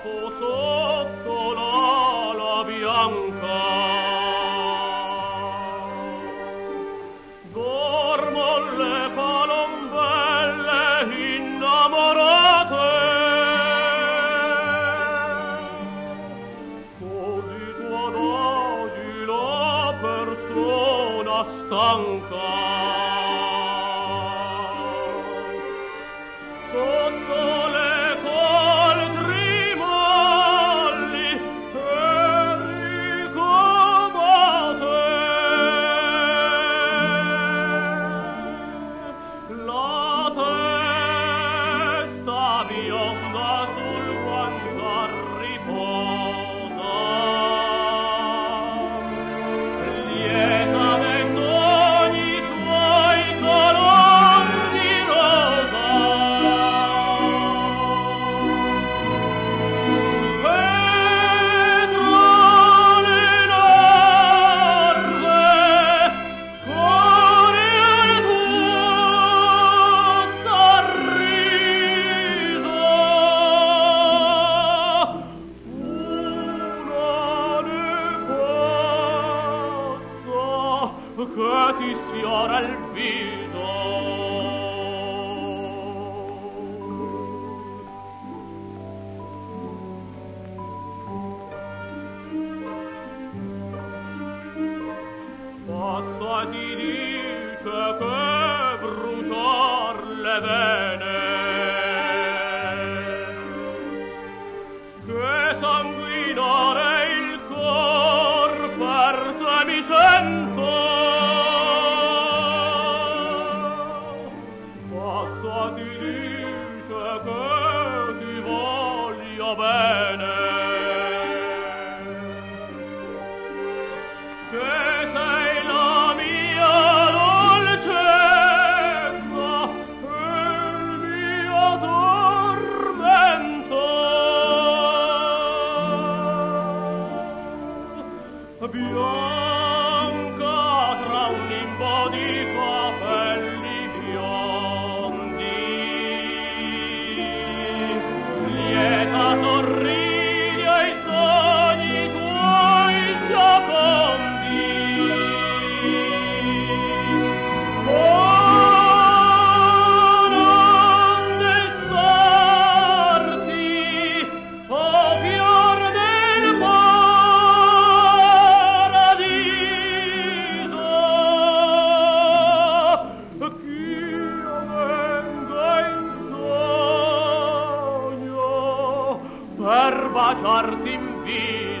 capo sotto l'ala bianca. Dormo le palombelle innamorate, così tu adagi la persona stanca. che ti sfiora il viso Posso ti dice che bruciar le vene Che sanguinare il cor per te mi sento. toi tu dice che ti voglio che sei la mia dolcezza il mio tormento. Beyond Baciarti in vita.